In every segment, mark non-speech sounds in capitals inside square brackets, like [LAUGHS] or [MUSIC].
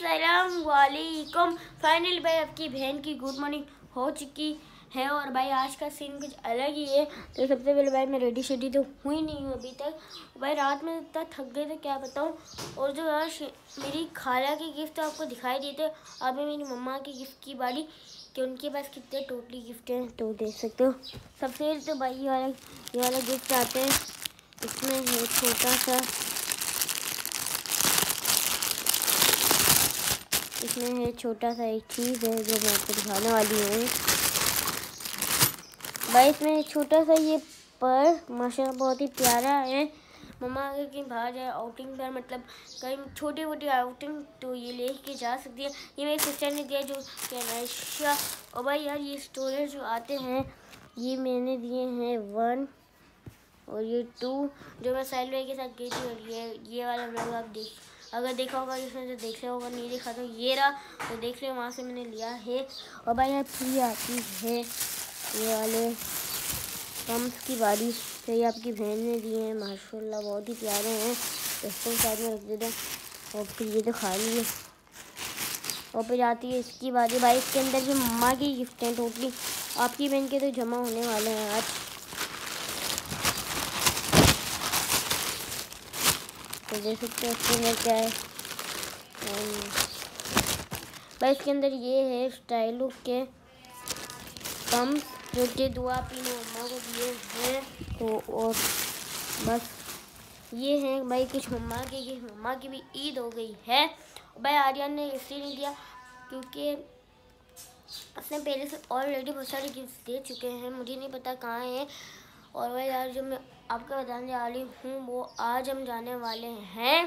अस्सलाम वालेकुम। फाइनली भाई, आपकी बहन की गुड मॉर्निंग हो चुकी है और भाई, आज का सीन कुछ अलग ही है। तो सबसे पहले भाई, मैं रेडी शेडी तो हुई नहीं हूँ अभी तक। भाई, रात में इतना थक गए थे, क्या बताऊँ? और जो यार मेरी खाला के गिफ्ट तो आपको दिखाई थे अभी मेरी मम्मा की गिफ्ट की बारी कि उनके पास कितने टोटली गिफ्ट हैं तो देख सकते हो। सबसे पहले तो भाई, ये वाला ये वाला गिफ्ट आते हैं। इसमें है छोटा सा इसमें है छोटा सा एक चीज़ है जो मैं आपको दिखाने वाली हूँ। भाई, इसमें छोटा सा ये पर माशा बहुत ही प्यारा है। मम्मा अगर कहीं बाहर जाए आउटिंग पर मतलब कहीं छोटी मोटी आउटिंग तो ये ले के जा सकती है। ये मेरी सिस्टर ने दिया जो कैनाशा और भाई यार, ये स्टोरेज जो आते हैं, ये मैंने दिए हैं वन और ये टू जो मैं साइल के साथ गई थी और ये ये वाला ब्लॉग आप देख अगर देखा होगा इसमें से देख लिया होगा, नहीं देखा तो ये रहा। तो देख लिया वहाँ से मैंने लिया है। और भाई, यहाँ फ्री आती है। ये वाले पम्प की बारी। तो ये आपकी बहन ने दिए हैं, माशाल्लाह, बहुत ही प्यारे हैं। इसको साइड में रख देते हैं और फिर ये तो खा लिए। और फिर आती है इसकी बारी। भाई, इसके अंदर भी मम्मा की गिफ्ट टोटली आपकी बहन के तो जमा होने वाले हैं आज। तो देख सकते हो इसके अंदर क्या है भाई इसके अंदर ये है स्टाइलो के पम्प जो कि दुआ अपनी मम्मा को दिए हैं तो और बस ये हैं भाई कुछ मम्मा के कि मम्मा की भी ईद हो गई है भाई आर्यन ने इसलिए नहीं दिया क्योंकि उसने पहले से ऑलरेडी बहुत सारे गिफ्ट दे चुके हैं मुझे नहीं पता कहाँ हैं और भाई यार जो मैं आपको बताने वाली हूँ, वो आज हम जाने वाले हैं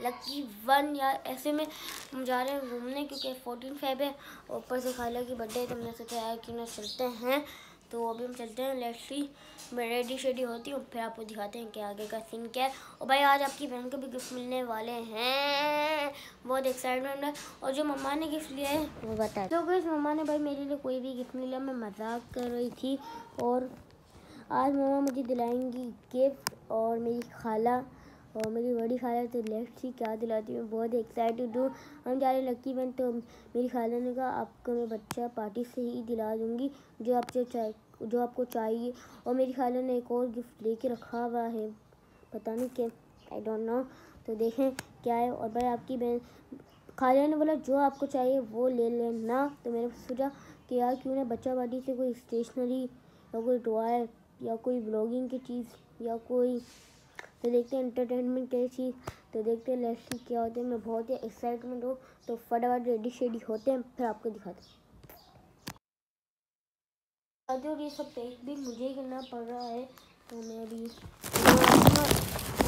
लकी वन यार ऐसे में हम जा रहे हैं घूमने, क्योंकि फोर्टीन फाइव है। ऊपर से खाला की बर्थडे तो हमने सोचा है कि ना चलते हैं। तो अभी हम चलते हैं लेट्स सी मैं रेडी शेडी होती हूँ, फिर आपको दिखाते हैं कि आगे का सीन क्या है। और भाई, आज आपकी बहन को भी गिफ्ट मिलने वाले हैं। बहुत एक्साइटमेंट है। और जो मम्मा ने गिफ्ट लिया है, वो बताया तो गई मम्मा ने भाई मेरे लिए कोई भी गिफ्ट नहीं लिया, मैं मज़ाक कर रही थी। और आज मम्मा मुझे दिलाएँगी गिफ्ट और मेरी खाला और मेरी बड़ी खाला तो लेफ़्ट सी क्या दिलाती मैं बहुत एक्साइटेड हूँ। हम जा रहे लक्की बन तो मेरी खाला ने कहा, आपको मैं बच्चा पार्टी से ही दिला दूँगी, जो आपको चाहिए जो आपको चाहिए। और मेरी खाला ने एक और गिफ्ट लेके रखा हुआ है। पता नहीं क्या आई डोंट नो तो देखें क्या है। और भाई आपकी बहन, खाला ने बोला, जो आपको चाहिए वो ले लेना। तो मैंने सोचा कि यार क्यों ना बच्चा पार्टी से कोई स्टेशनरी या कोई टॉय या कोई ब्लॉगिंग की चीज़, या कोई तो देखते हैं इंटरटेनमेंट एंटरटेनमेंट कैसी तो देखते हैं लेट्स क्या होते हैं। मैं बहुत ही एक्साइटमेंट हूँ तो फटाफट रेडी शेडी होते हैं, फिर आपको दिखाते हैं। और ये सब पैक भी मुझे ही करना पड़ रहा है तो मैं अभी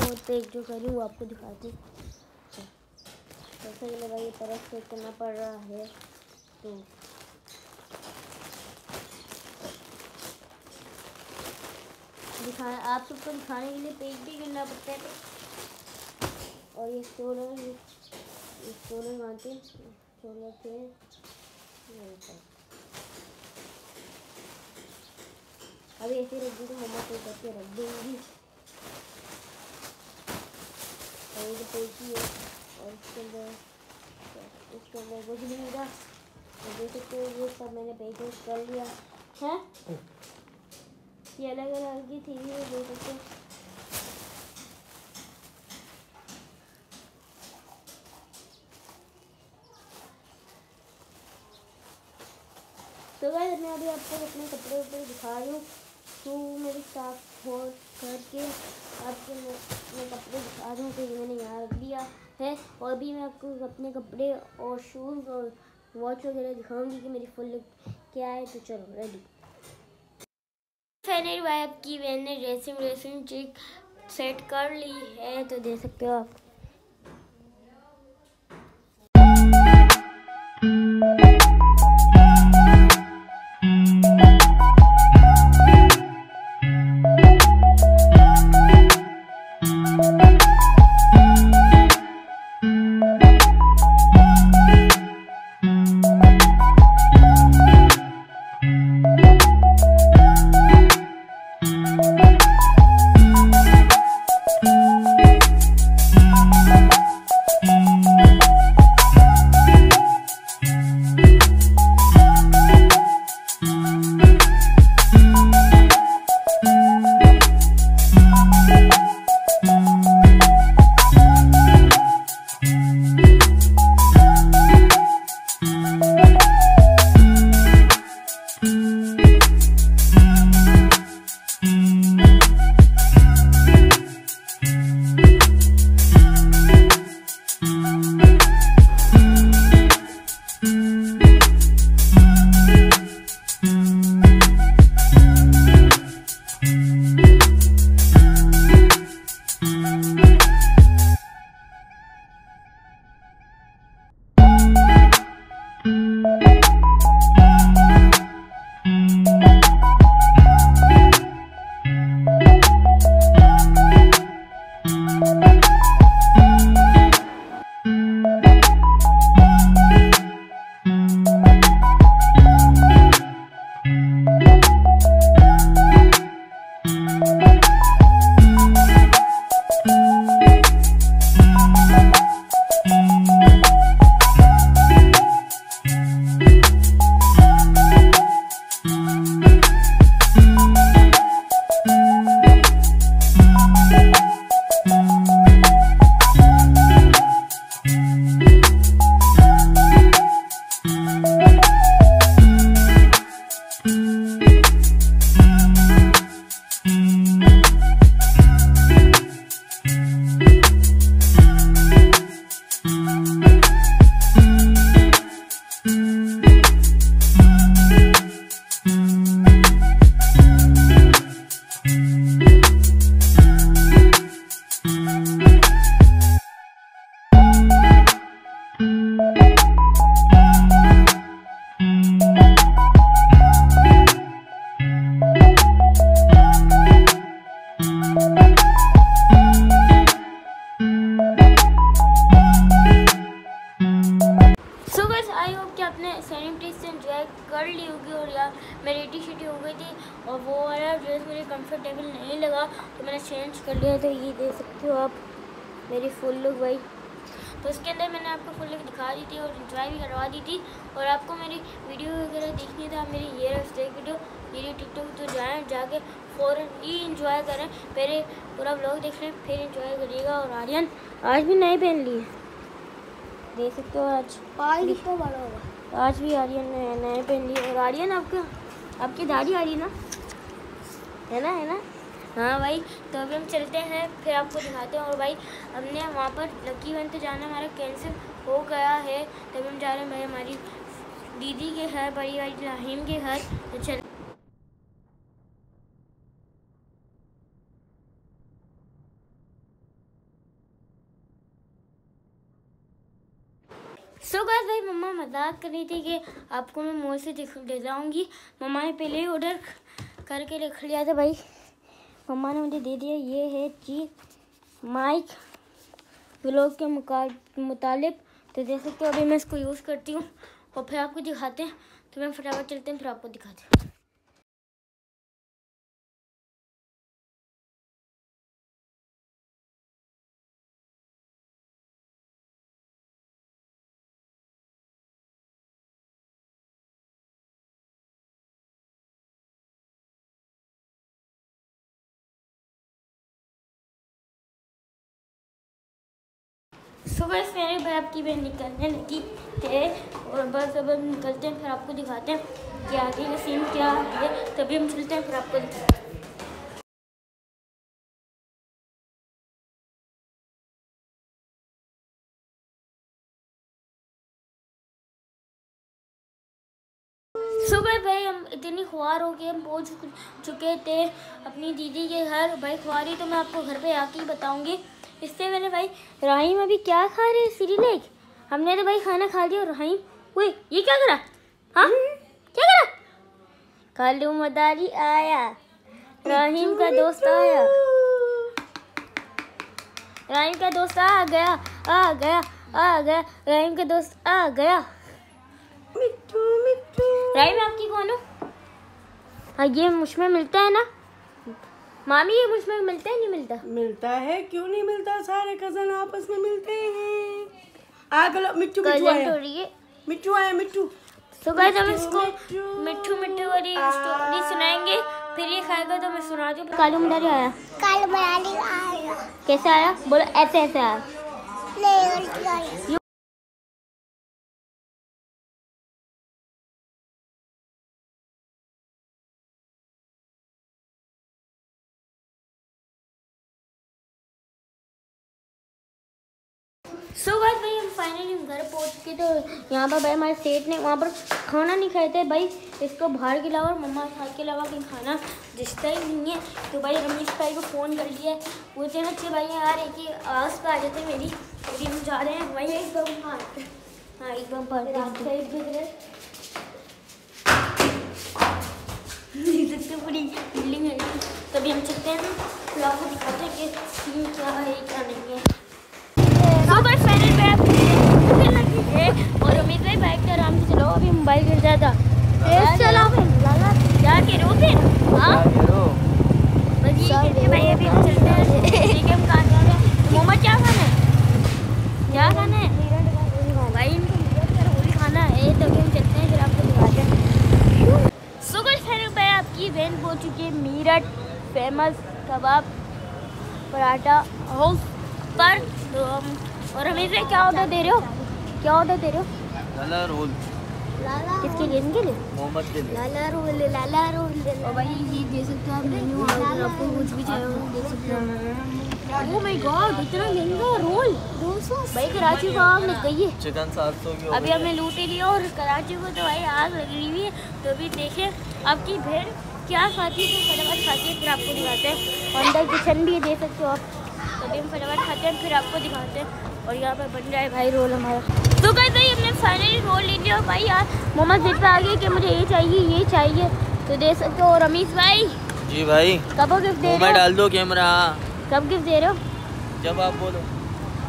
और पैक जो करी वो आपको दिखाती हूँ। सबसे पहले भाई ये तरफ़ पैक करना पड़ रहा है तो दिखाना आप सबको दिखाने के लिए पेज भी करना पड़ता है और ये सोलर ये सोलर मानते सोलर के अभी ऐसे रख दी तो मम्मा को करके रख दूँगी। और ये पेज ही है, और इसके अंदर इसके अंदर कुछ भी नहीं था। देख सकते हो ये सब मैंने पेज कर लिया। है? ये अलग अलग की थी ये दे सकते तो वैसे मैं अभी आपको अपने कपड़े ऊपर दिखा रही हूँ। तो मेरे साफ़ हो करके आपके मैं, कपड़े दिखा रही हूँ तो मैंने यहाँ रख दिया है। और भी मैं आपको अपने कपड़े और शूज़ और वॉच वगैरह दिखाऊँगी कि मेरी फुल क्या है। तो चलो रेडी फाइनली वाइब की मैंने रेसिंग ड्रेसिंग चिक सेट कर ली है तो दे सकते हो आप? फुल लुक भाई। तो इसके अंदर मैंने आपको फुल लुक दिखा दी थी और इंजॉय भी करवा दी थी। और आपको मेरी वीडियो वगैरह देखनी था मेरी ये देख वीडियो मेरी टिकटॉक तो जाएँ जाके फ़ौरन ही इंजॉय करें। पहले पूरा ब्लॉग देख लें फिर इंजॉय करिएगा। और आर्यन आज भी नए पहन लिए देख सकते हो आज। आज तो बड़ा होगा। आज भी आर्यन ने नए पहन लिए और आर्यन आपका आपकी दाढ़ी आ रही ना? है ना है ना? हाँ भाई तो अभी हम चलते हैं, फिर आपको दिखाते हैं। और भाई, हमने वहाँ पर लकी वन तो जाना हमारा कैंसिल हो गया है। तभी हम जा रहे हैं भाई हमारी दीदी के घर, बड़ी भाई लाहिम के घर। तो चल सो so भाई, मम्मा मज़ाक कर रही थी कि आपको मैं मोल से ले जाऊँगी मम्मा ने पहले ही ऑर्डर करके रख लिया था भाई। मम्मा ने मुझे दे दिया, ये है चीज़ माइक ब्लॉग के मुतालिब तो सकते हो, अभी मैं इसको यूज़ करती हूँ। और फिर आपको दिखाते हैं तो मैं फटाफट चलते हैं, फिर आपको दिखाते हैं। सुबह से मेरे भाई आपकी बहन निकलने लगी, थे और बस अब हम निकलते हैं, फिर आपको दिखाते हैं कि आगे का सीन क्या है, तभी हम चलते हैं, फिर आपको दिखाते हैं। सुबह भाई हम इतनी ख्वार हो गए, हम पहुँच चुके थे अपनी दीदी के घर, भाई ख्वारी तो मैं आपको घर पे आके ही बताऊँगी। इससे मैंने भाई राहिम अभी क्या खा रहे सीरी लेक हमने तो भाई खाना खा लिया और राहिम वो ये क्या करा? हाँ? क्या करा? कालू मदारी आया। राहिम का दोस्त आया। राहिम का दोस्त आ गया आ गया आ गया। राहिम का दोस्त आ गया। राहिम आपकी कौन हो? हाँ ये मुझमें मिलता है ना? मामी ये मुझमें मिलता है नहीं मिलता? मिलता है क्यों नहीं मिलता? सारे कज़न आपस में मिलते हैं। आ गलो मिट्टू मिट्टू कज़न आया। है। मिट्टू आया मिट्टू। तो गाइस हम इसको मिट्टू। मिट्टू वाली स्टोरी सुनाएँगे। फिर ये खाएगा तो मैं सुना दूँ। कालू मदारी आया। काल मनाली आया। कैसे आया? बोलो ऐसे ऐसे आया? सो गाइस भाई हम फाइनली घर पहुँच चुके तो यहाँ पर भाई हमारे सेठ ने वहाँ पर खाना नहीं खाए थे। भाई इसको बाहर के अलावा और मम्मा खा के अलावा कहीं खाना रिश्ता ही नहीं है। तो भाई रमेश भाई को फ़ोन कर दिया बोलते हैं अच्छे भाई यार एक ही आवाज़ पे आ जाते मेरी। अभी हम जा रहे हैं। भाई एक बम हाँ एक बम सकते पूरी बिल्डिंग है। तभी हम चलते हैं। फिर आपको दिखाते हैं कि सीन क्या है क्या नहीं है सुपर फैनल पे आप और उम्मीद भाई बाइक पे आराम से चलो। अभी मोबाइल गिर जाता तेज चलाओ हो? फिर हाँ बस ये भाई अभी चलते हैं। ठीक है हम कहाँ जा रहे हैं मोमोज क्या खाना है? क्या खाना है? भाई इनको खाना है। तभी हम चलते हैं फिर आपको दिखाते हैं। पे आपकी वैन पहुँच चुकी है Meerut famous kebab paratha house पर। तो और हमें क्या ऑर्डर दे रहे हो? क्या ऑर्डर दे रहे हो? लाला रोल। किसके लिए? इनके लिए? मोहम्मद के लिए। लाला रोल लाला रोल और भाई ये दे सकते हो आप मेन्यू आपको कुछ भी चाहिए हो दे सकते हो। ओह माय गॉड इतना महँगा रोल। दो सौ भाई कराची को आग लग गई है। चिकन सात सौ की हो अभी हमने लूट ही लिया और कराची को तो भाई आग लगी हुई है। तो अभी देखें आपकी भेड़ क्या खाती है तो फटाफट खाती है फिर आपको दिखाते हैं। और अंदर किचन भी दे सकते हो आप। तो अभी हम फटाफट खाते हैं फिर आपको दिखाते हैं। और यहाँ पर बन जाए भाई रोल हमारा। तो कहीं भाई हमने फाइनली रोल ले लिया और भाई यार मोहम्मद जिद पे आ गए कि मुझे ये चाहिए ये चाहिए तो दे सकते हो रमीश भाई? जी भाई। कब गिफ्ट दे रहे हो? डाल दो कैमरा कब गिफ्ट दे रहे हो? जब आप बोलो।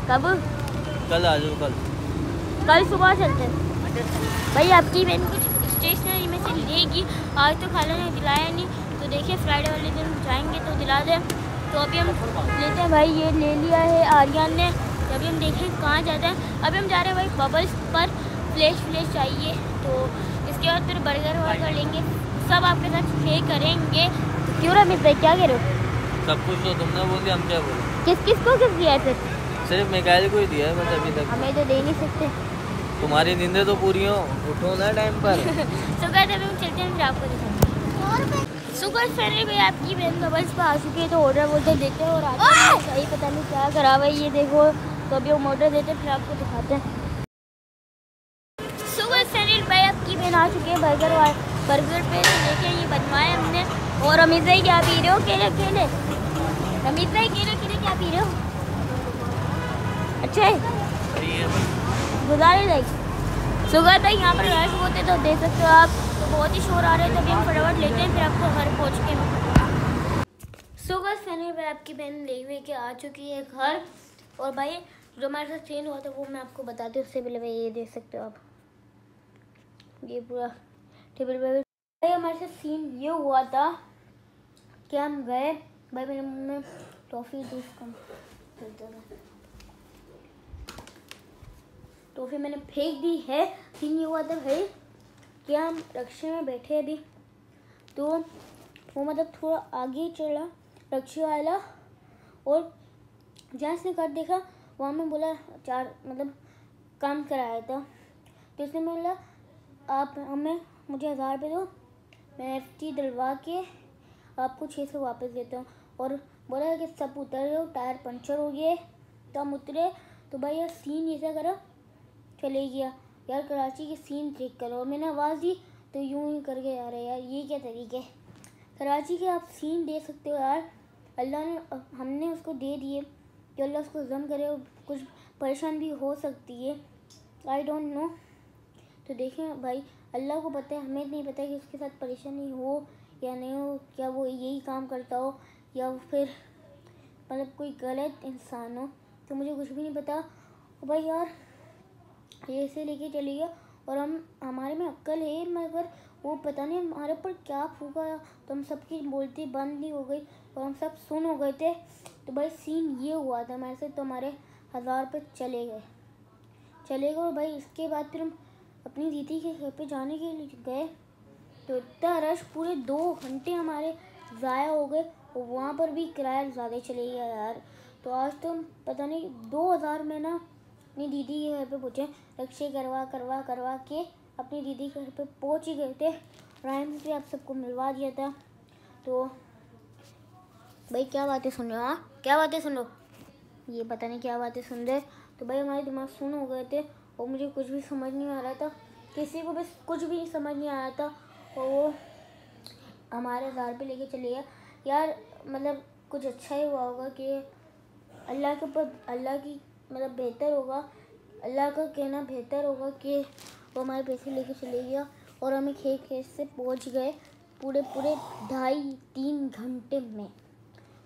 कब? कल आ जाओ कल। कल सुबह चलते हैं। भाई आपकी बहन कुछ स्टेशनरी में से लेगी आज तो खाला ने दिलाया नहीं। तो देखिए फ्राइडे वाले दिन जाएँगे तो दिला दें। तो अभी हम लेते हैं भाई ये ले लिया है आर्यन ने। तो अभी हम देखें कहाँ जाते हैं। अभी हम जा रहे हैं भाई बबल्स पर। फ्लैश फ्लैश चाहिए। तो इसके बाद फिर बर्गर वर्गर लेंगे। सब आपके साथ प्ले करेंगे। क्यों रहा मित्र क्या कह रहे हो? सब कुछ तो तुमने बोल दिया हम क्या बोले? किस किस को किस दिया है फिर? सिर्फ़ मिकाइल को ही दिया है बस अभी तक। हमें तो दे नहीं सकते। तुम्हारी नींदें तो पूरी हो। उठो ना टाइम पर। [LAUGHS] सो कहते अभी हम चलते हैं फिर आपको दिखाएँगे सुगर फैने भाई आपकी बहन बबल्स पर आ चुकी है तो ऑर्डर बोलते देते हैं और आते सही पता नहीं क्या करा हुआ है ये देखो। तो अभी हम ऑर्डर देते हैं, फिर आपको दिखाते हैं। सुगर सैनिल भाई आपकी बहन आ चुकी है बर्गर वाल बर्गर पे। तो देखिए, ये बनवाया हमने। और अमित भाई, क्या पी रहे हो केले? केले? अमित भाई, केले केले क्या पी रहे हो? अच्छा? गुजारे लाइक सुगर भाई, यहाँ पर रश होते तो देख सकते हो आप। तो बहुत ही शोर आ रहे हैं तभी हम फटाफट लेते हैं, फिर आपको घर पहुँच के सुगर सनी भाई, आपकी बहन ले हुए के आ चुकी है घर। और भाई, जो हमारे साथ चेंज हुआ था, वो मैं आपको बताती हूँ, उससे पहले भाई ये देख सकते हो आप। ये पूरा टेबल पे भाई, हमारे साथ सीन ये हुआ था कि हम गए। भाई, मेरे मुँह में टॉफ़ी दूध कम टॉफ़ी मैंने फेंक दी है। सीन ये हुआ था भाई कि हम रक्शे में बैठे अभी। तो वो मतलब थोड़ा आगे चला रक्शे वाला, और जहाँ इसने कर देखा, वहाँ में बोला, चार मतलब काम कराया था। तो इसने बोला, आप हमें, मुझे हज़ार रुपये दो। मैं एफ़ टी दिलवा के आपको छः सौ वापस देता हूँ। और बोला कि, सब उतर गए, टायर पंचर हो गए तो हम उतरे। तो भाई यार सीन ऐसा करा, चले गया। यार, कराची के सीन चेक करो। मैंने आवाज़ दी तो यूँ ही करके आ रहे यार, ये क्या तरीके कराची के आप सीन दे सकते हो यार। अल्लाह ने, हमने उसको दे दिए। कि अल्लाह उसको जम करे कुछ परेशान भी हो सकती है। आई डोंट नो तो देखें भाई, अल्लाह को पता है, हमें नहीं पता कि उसके साथ परेशानी हो या नहीं हो, क्या वो यही काम करता हो या फिर मतलब कोई गलत इंसान हो तो मुझे कुछ भी नहीं पता। भाई यार, ये ऐसे लेके चली गया और हम, हमारे में अक्ल है, मगर वो पता नहीं हमारे ऊपर क्या फूका। तो हम सबकी बोलती बंद ही हो गई और हम सब सुन हो गए थे। तो भाई सीन ये हुआ था हमारे साथ तो हमारे हज़ार रुपये चले गए। चले गए और भाई इसके बाद फिर हम अपनी दीदी के घर पे जाने के लिए गए। तो इतना रश पूरे दो घंटे हमारे ज़ाया हो गए और वहाँ पर भी किराया ज़्यादा चले गया यार। तो आज तो पता नहीं, दो हज़ार में ना अपनी दीदी के घर पे पहुँचे, रक्शे करवा करवा करवा के अपनी दीदी के घर पे पहुँच ही गए थे। रायम से आप सबको मिलवा दिया था। तो भाई, क्या बातें सुन रहे हो हाँ? क्या बातें सुन लो ये पता नहीं क्या बातें सुन रहे। तो भाई, हमारे दिमाग सुन हो गए थे और मुझे कुछ भी समझ नहीं आ रहा था। किसी को बस कुछ भी समझ नहीं आ रहा था। और वो हमारे हज़ार पे लेके चले गया। यार मतलब कुछ अच्छा ही हुआ होगा कि अल्लाह के ऊपर, अल्लाह की मतलब बेहतर होगा। अल्लाह का कहना बेहतर होगा कि वो हमारे पैसे लेके चले गया और हमें खेत खेत से पहुँच गए पूरे पूरे ढाई, तीन घंटे में।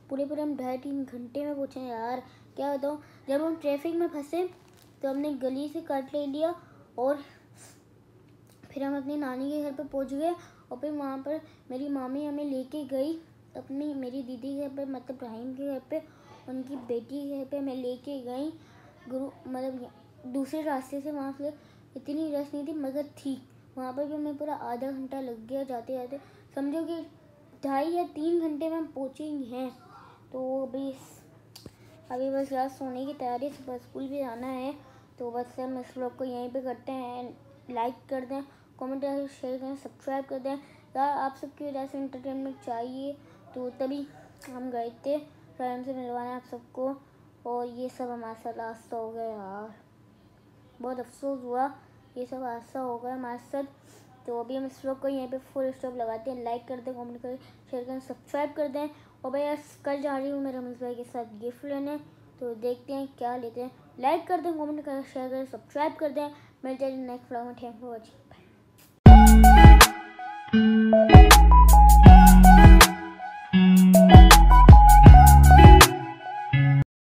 पूरे पूरे हम ढाई तीन घंटे में पहुँचे यार। क्या बताऊँ? जब हम ट्रैफ़िक में फंसे तो हमने गली से कट ले लिया और फिर हम अपनी नानी के घर पर पहुँच गए और फिर वहाँ पर मेरी मामी हमें लेके गई, अपनी मेरी दीदी के घर पर मतलब इब्राहिम के घर पे, उनकी बेटी के घर पे मैं लेके गई। गुरु मतलब दूसरे रास्ते से वहाँ से इतनी रस नहीं थी, मगर थी। वहाँ पर भी हमें पूरा आधा घंटा लग गया जाते जाते समझो कि ढाई या तीन घंटे में हम पहुँचे हैं। तो अभी अभी बस रात सोने की तैयारी सुबह स्कूल भी जाना है तो बस हम इस ब्लॉग को यहीं पे करते हैं लाइक कर दें कमेंट शेयर करें सब्सक्राइब कर दें यार आप सबकी वजह से इंटरटेनमेंट चाहिए तो तभी हम गए थे फ्रेंड से मिलवाने आप सबको, और ये सब हमारे साथ हादसा हो गया यार। बहुत अफसोस हुआ, ये सब हादसा हो गया हमारे साथ तो अभी हम इस व्लॉग को यहीं पे फुल स्टॉप लगाते हैं लाइक कर दें कमेंट करें शेयर करें सब्सक्राइब कर दें और भाई कल जा रही हूँ मेरे रमेश भाई के साथ गिफ्ट लेने तो देखते हैं क्या लेते हैं। लाइक कर दें कमेंट करें शेयर करें सब्सक्राइब कर दें। मिलते हैं नेक्स्ट ब्लॉग में थैंक फॉर वॉचिंग